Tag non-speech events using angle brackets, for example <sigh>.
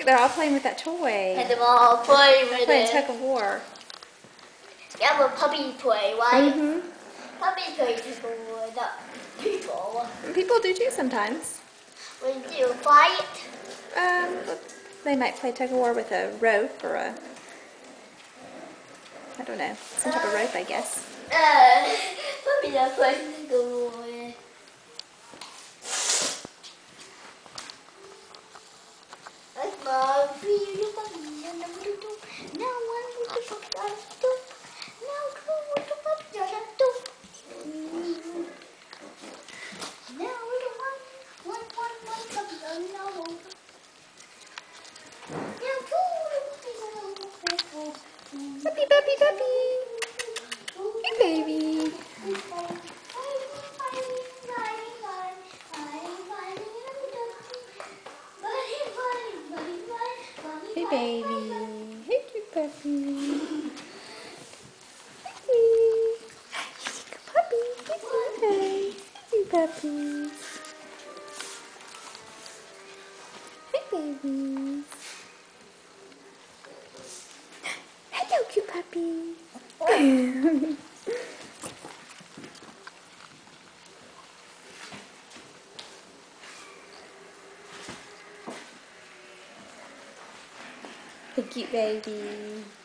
Look, they're all playing with that toy. And them all playing They're with playing it. tug of war. Have a puppy play, right? hmm Puppies play tug of war, not people. People do too sometimes. When you fight, Um, they might play tug of war with a rope or a, I don't know, some type of rope, I guess. uh, are playing tug of war. Puppy, puppy, puppy. Baby. Hey, cute puppy. Hey. Puppy. Hey, hey, puppy. Hey, baby. Hello, cute puppy. <laughs> Hey, cute baby.